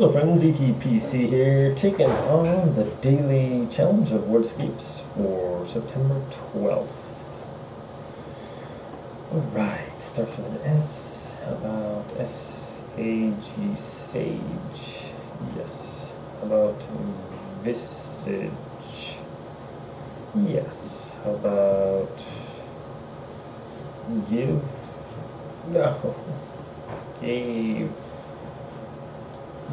Hello friends, ETPC here, taking on the daily challenge of wordscapes for September 12th. Alright, start with an S. How about S-A-G, sage? Yes. How about visage? Yes. How about give? No. Gave.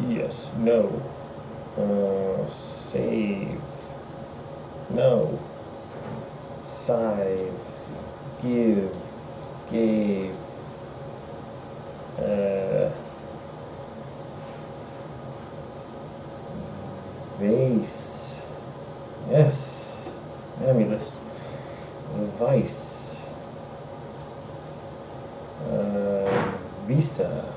Yes, no. Uh, save. No. Save. Give. Gave. Uh, vase. Yes. Amulus. Vice. Uh, visa.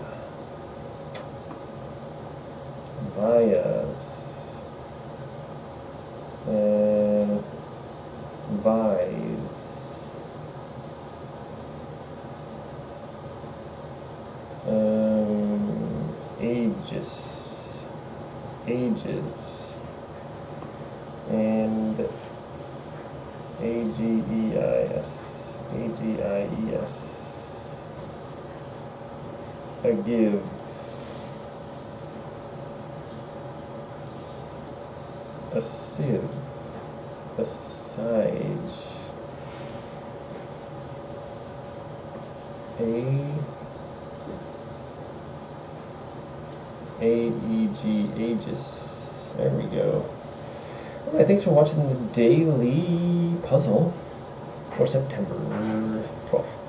Vias. And Vise. Um, ages. Ages. And A-G-E-I-S. A-G-I-E-S. A give. A sieve, a sage, a A E G Aegis. There we go. Alright, thanks for watching the daily puzzle for September 12th.